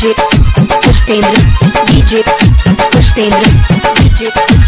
DJ, os pedra, DJ, os pedra, DJ.